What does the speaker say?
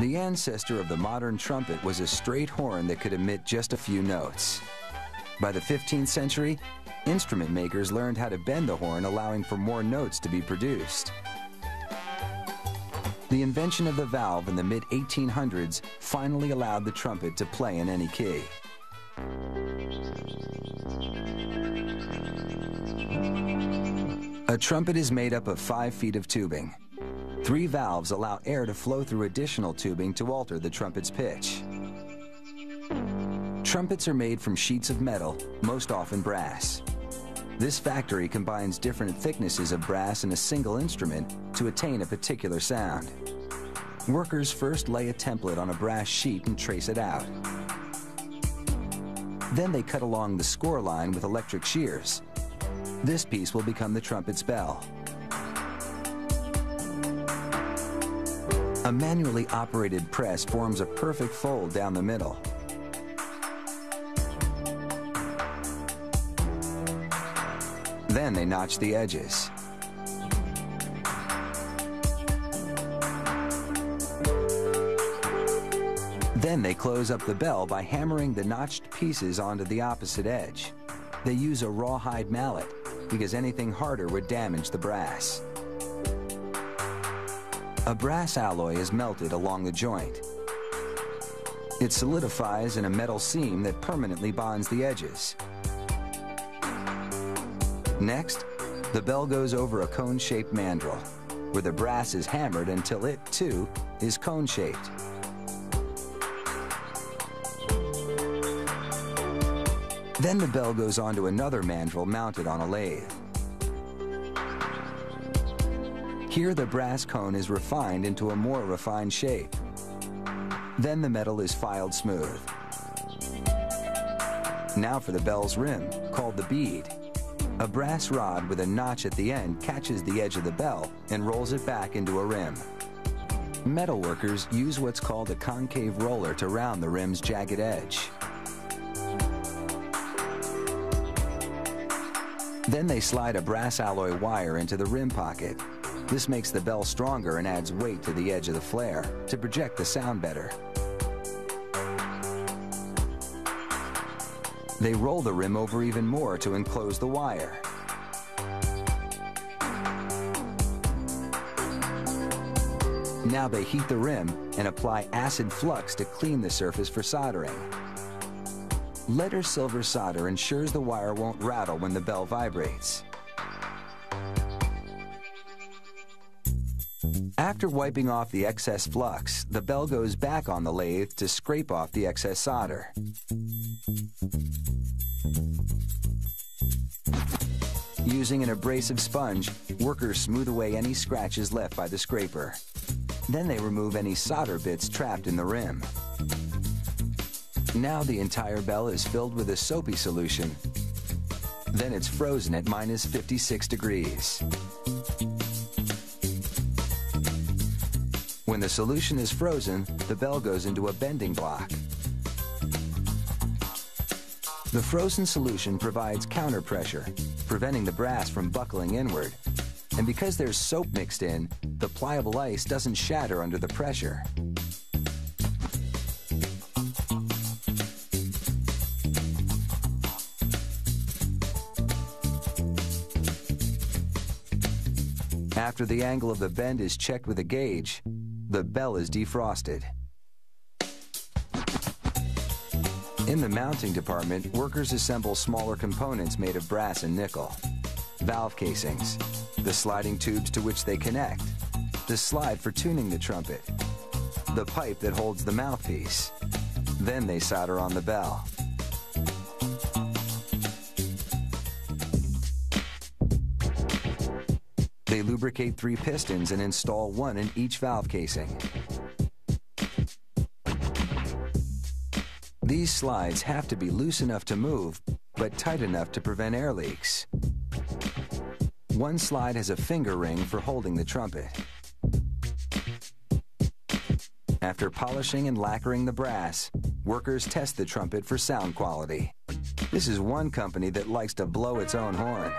The ancestor of the modern trumpet was a straight horn that could emit just a few notes. By the 15th century, instrument makers learned how to bend the horn, allowing for more notes to be produced. The invention of the valve in the mid 1800s finally allowed the trumpet to play in any key. A trumpet is made up of five feet of tubing. Three valves allow air to flow through additional tubing to alter the trumpet's pitch. Trumpets are made from sheets of metal, most often brass. This factory combines different thicknesses of brass in a single instrument to attain a particular sound. Workers first lay a template on a brass sheet and trace it out. Then they cut along the score line with electric shears. This piece will become the trumpet's bell. A manually operated press forms a perfect fold down the middle. Then they notch the edges. Then they close up the bell by hammering the notched pieces onto the opposite edge. They use a rawhide mallet because anything harder would damage the brass. A brass alloy is melted along the joint. It solidifies in a metal seam that permanently bonds the edges. Next, the bell goes over a cone-shaped mandrel, where the brass is hammered until it, too, is cone-shaped. Then the bell goes onto another mandrel mounted on a lathe. Here the brass cone is refined into a more refined shape. Then the metal is filed smooth. Now for the bell's rim, called the bead. A brass rod with a notch at the end catches the edge of the bell and rolls it back into a rim. Metalworkers use what's called a concave roller to round the rim's jagged edge. Then they slide a brass alloy wire into the rim pocket this makes the bell stronger and adds weight to the edge of the flare to project the sound better. They roll the rim over even more to enclose the wire. Now they heat the rim and apply acid flux to clean the surface for soldering. Lead or silver solder ensures the wire won't rattle when the bell vibrates. After wiping off the excess flux, the bell goes back on the lathe to scrape off the excess solder. Using an abrasive sponge, workers smooth away any scratches left by the scraper. Then they remove any solder bits trapped in the rim. Now the entire bell is filled with a soapy solution. Then it's frozen at minus 56 degrees. When the solution is frozen, the bell goes into a bending block. The frozen solution provides counter pressure, preventing the brass from buckling inward. And because there's soap mixed in, the pliable ice doesn't shatter under the pressure. After the angle of the bend is checked with a gauge, the bell is defrosted. In the mounting department, workers assemble smaller components made of brass and nickel. Valve casings, the sliding tubes to which they connect, the slide for tuning the trumpet, the pipe that holds the mouthpiece. Then they solder on the bell. They lubricate three pistons and install one in each valve casing. These slides have to be loose enough to move, but tight enough to prevent air leaks. One slide has a finger ring for holding the trumpet. After polishing and lacquering the brass, workers test the trumpet for sound quality. This is one company that likes to blow its own horn.